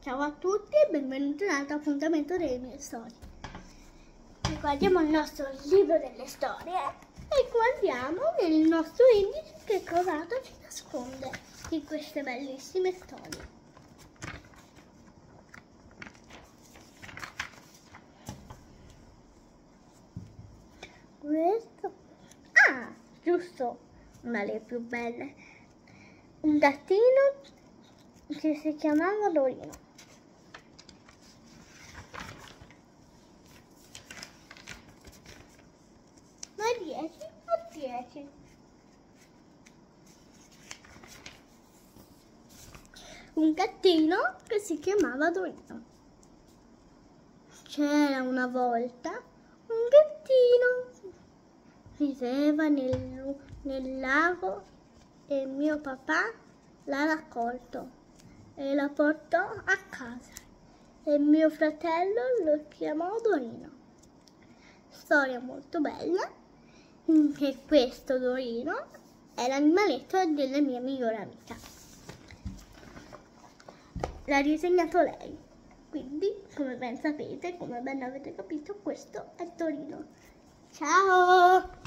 Ciao a tutti e benvenuti in un altro appuntamento delle mie storie. Riguardiamo il nostro libro delle storie e guardiamo nel nostro indice che cosa ci nasconde di queste bellissime storie. Questo? Ah, giusto, una delle più belle. Un gattino che si chiamava Dorino. 10? Un gattino che si chiamava Dorino. C'era una volta un gattino viveva nel, nel lago e mio papà l'ha raccolto e la portò a casa e mio fratello lo chiamò Dorino. Storia molto bella e questo Dorino è l'animaletto della mia migliore amica. L'ha disegnato lei, quindi come ben sapete, come ben avete capito, questo è Torino. Ciao!